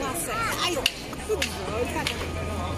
哇塞，加 setelah